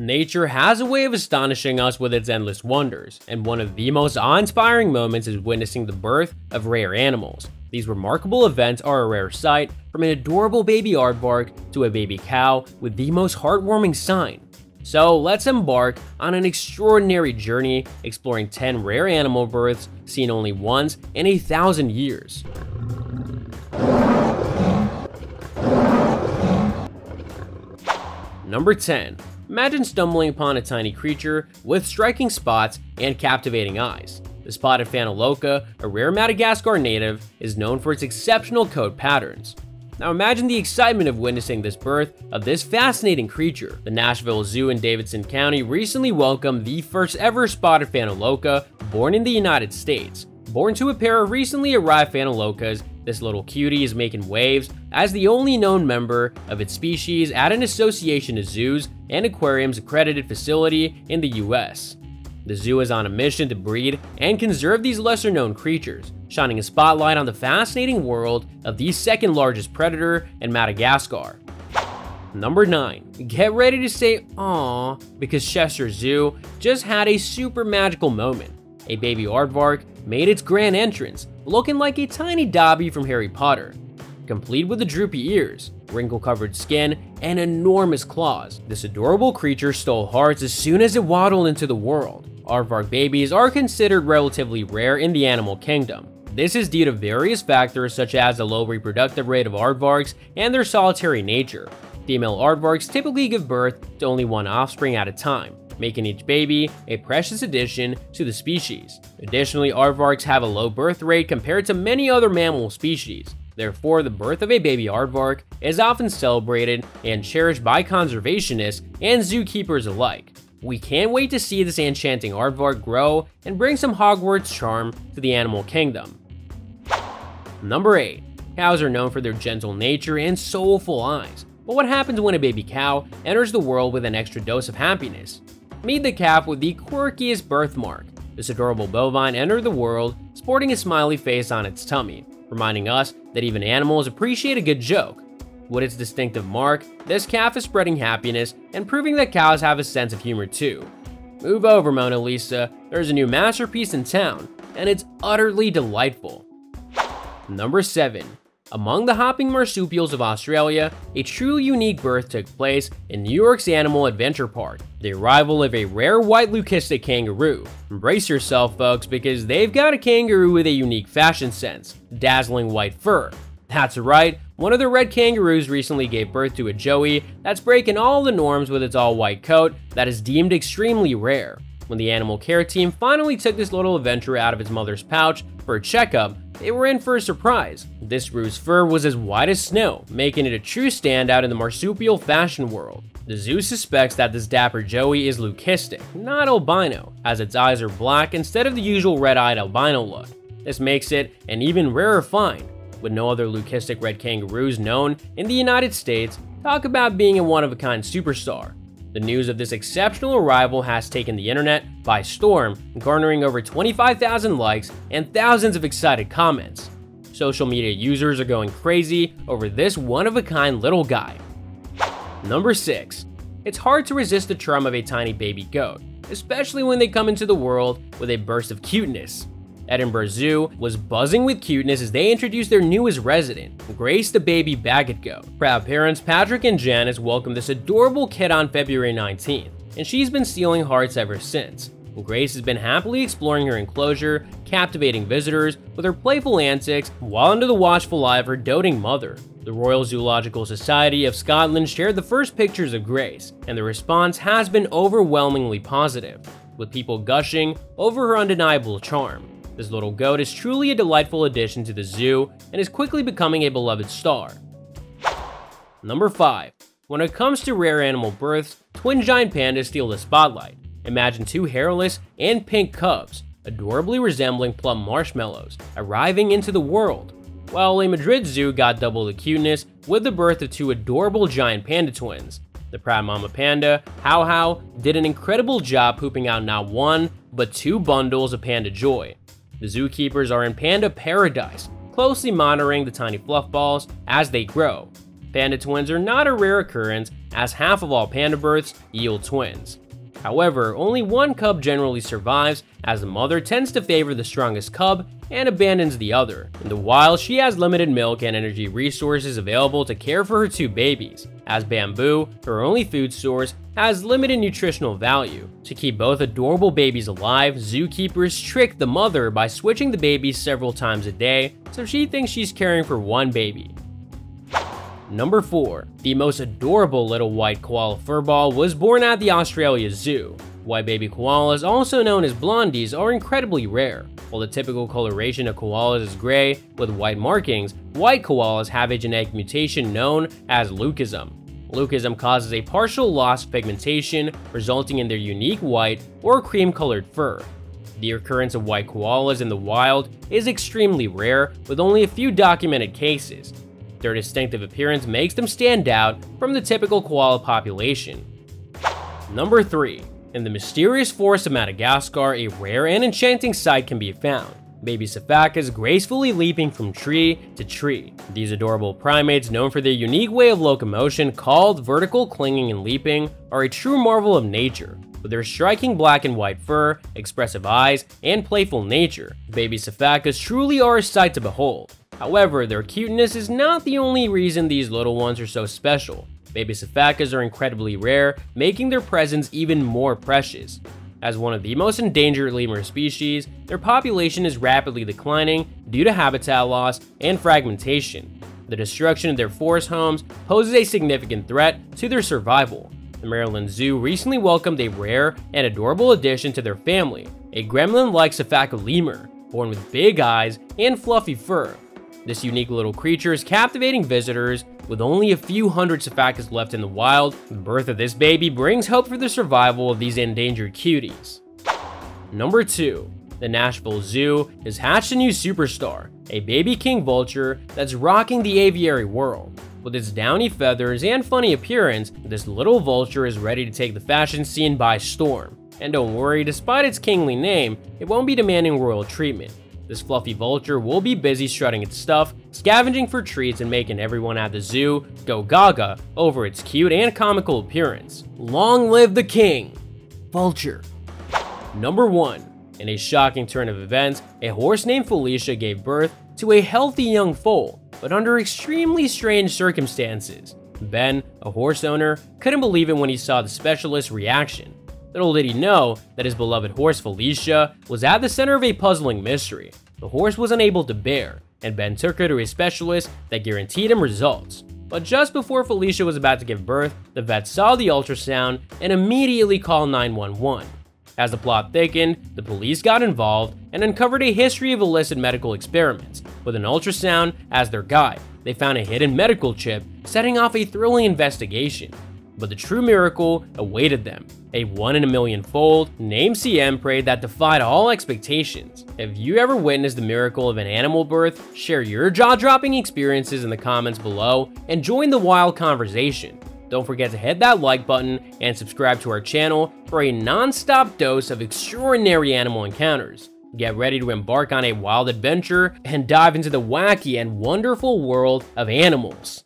Nature has a way of astonishing us with its endless wonders, and one of the most awe-inspiring moments is witnessing the birth of rare animals. These remarkable events are a rare sight, from an adorable baby aardvark to a baby cow with the most heartwarming sign. So let's embark on an extraordinary journey exploring 10 rare animal births seen only once in a thousand years. Number 10. Imagine stumbling upon a tiny creature with striking spots and captivating eyes. The spotted fanaloka, a rare Madagascar native, is known for its exceptional coat patterns. Now imagine the excitement of witnessing this birth of this fascinating creature. The Nashville Zoo in Davidson County recently welcomed the first ever spotted fanaloka born in the United States. Born to a pair of recently arrived fanalokas, this little cutie is making waves as the only known member of its species at an association of zoos and aquariums accredited facility in the US. The zoo is on a mission to breed and conserve these lesser known creatures, shining a spotlight on the fascinating world of the second largest predator in Madagascar. Number 9. Get ready to say aww because Chester Zoo just had a super magical moment. A baby aardvark made its grand entrance, looking like a tiny Dobby from Harry Potter. Complete with the droopy ears, wrinkle-covered skin, and enormous claws, this adorable creature stole hearts as soon as it waddled into the world. Aardvark babies are considered relatively rare in the animal kingdom. This is due to various factors such as the low reproductive rate of aardvarks and their solitary nature. Female aardvarks typically give birth to only one offspring at a time, making each baby a precious addition to the species. Additionally, aardvarks have a low birth rate compared to many other mammal species. Therefore, the birth of a baby aardvark is often celebrated and cherished by conservationists and zookeepers alike. We can't wait to see this enchanting aardvark grow and bring some Hogwarts charm to the animal kingdom. Number 8. Cows are known for their gentle nature and soulful eyes, but what happens when a baby cow enters the world with an extra dose of happiness? Meet the calf with the quirkiest birthmark. This adorable bovine entered the world sporting a smiley face on its tummy, reminding us that even animals appreciate a good joke. With its distinctive mark, this calf is spreading happiness and proving that cows have a sense of humor too. Move over, Mona Lisa, there's a new masterpiece in town, and it's utterly delightful. Number 7. Among the hopping marsupials of Australia, a truly unique birth took place in New York's Animal Adventure Park, the arrival of a rare white leucistic kangaroo. Embrace yourself, folks, because they've got a kangaroo with a unique fashion sense, dazzling white fur. That's right, one of the red kangaroos recently gave birth to a joey that's breaking all the norms with its all-white coat that is deemed extremely rare. When the animal care team finally took this little adventurer out of its mother's pouch for a checkup, they were in for a surprise. This roo's fur was as white as snow, making it a true standout in the marsupial fashion world. The zoo suspects that this dapper joey is leucistic, not albino, as its eyes are black instead of the usual red-eyed albino look. This makes it an even rarer find, with no other leucistic red kangaroos known in the United States talk about being a one-of-a-kind superstar. The news of this exceptional arrival has taken the internet by storm, garnering over 25,000 likes and thousands of excited comments. Social media users are going crazy over this one-of-a-kind little guy. Number 6. It's hard to resist the charm of a tiny baby goat, especially when they come into the world with a burst of cuteness. Edinburgh Zoo was buzzing with cuteness as they introduced their newest resident, Grace the baby Bagot goat. Proud parents Patrick and Janice welcomed this adorable kid on February 19th, and she's been stealing hearts ever since. Grace has been happily exploring her enclosure, captivating visitors with her playful antics while under the watchful eye of her doting mother. The Royal Zoological Society of Scotland shared the first pictures of Grace, and the response has been overwhelmingly positive, with people gushing over her undeniable charm. This little goat is truly a delightful addition to the zoo and is quickly becoming a beloved star. Number 5. When it comes to rare animal births, twin giant pandas steal the spotlight. Imagine two hairless and pink cubs, adorably resembling plum marshmallows, arriving into the world. While a Madrid zoo got double the cuteness with the birth of two adorable giant panda twins. The proud mama panda, Hao Hao, did an incredible job pooping out not one, but two bundles of panda joy. The zookeepers are in panda paradise, closely monitoring the tiny fluff balls as they grow. Panda twins are not a rare occurrence as half of all panda births yield twins. However, only one cub generally survives, as the mother tends to favor the strongest cub and abandons the other. In the wild, she has limited milk and energy resources available to care for her two babies, as bamboo, her only food source, has limited nutritional value. To keep both adorable babies alive, zookeepers trick the mother by switching the babies several times a day, so she thinks she's caring for one baby. Number 4. The most adorable little white koala furball was born at the Australia Zoo. White baby koalas, also known as blondies, are incredibly rare. While the typical coloration of koalas is gray with white markings, white koalas have a genetic mutation known as leucism. Leucism causes a partial loss of pigmentation, resulting in their unique white or cream-colored fur. The occurrence of white koalas in the wild is extremely rare, with only a few documented cases, their distinctive appearance makes them stand out from the typical koala population. Number 3. In the mysterious forest of Madagascar, a rare and enchanting sight can be found. Baby sifakas gracefully leaping from tree to tree. These adorable primates, known for their unique way of locomotion called vertical clinging and leaping, are a true marvel of nature. With their striking black and white fur, expressive eyes, and playful nature, baby sifakas truly are a sight to behold. However, their cuteness is not the only reason these little ones are so special. Baby sifakas are incredibly rare, making their presence even more precious. As one of the most endangered lemur species, their population is rapidly declining due to habitat loss and fragmentation. The destruction of their forest homes poses a significant threat to their survival. The Maryland Zoo recently welcomed a rare and adorable addition to their family, a gremlin-like sifaka lemur, born with big eyes and fluffy fur. This unique little creature is captivating visitors with only a few hundred sifakas left in the wild. The birth of this baby brings hope for the survival of these endangered cuties. Number 2. The Nashville Zoo has hatched a new superstar, a baby king vulture that's rocking the aviary world. With its downy feathers and funny appearance, this little vulture is ready to take the fashion scene by storm. And don't worry, despite its kingly name, it won't be demanding royal treatment. This fluffy vulture will be busy strutting its stuff, scavenging for treats and making everyone at the zoo go gaga over its cute and comical appearance. Long live the king! Vulture. Number 1. In a shocking turn of events, a horse named Felicia gave birth to a healthy young foal, but under extremely strange circumstances. Ben, a horse owner, couldn't believe it when he saw the specialist's reaction. Little did he know that his beloved horse Felicia was at the center of a puzzling mystery. The horse was unable to bear, and Ben took her to a specialist that guaranteed him results. But just before Felicia was about to give birth, the vet saw the ultrasound and immediately called 911. As the plot thickened, the police got involved and uncovered a history of illicit medical experiments. With an ultrasound as their guide, they found a hidden medical chip, setting off a thrilling investigation but the true miracle awaited them. A one in a million fold, named CM prayed that defied all expectations. If you ever witnessed the miracle of an animal birth, share your jaw-dropping experiences in the comments below and join the wild conversation. Don't forget to hit that like button and subscribe to our channel for a non-stop dose of extraordinary animal encounters. Get ready to embark on a wild adventure and dive into the wacky and wonderful world of animals.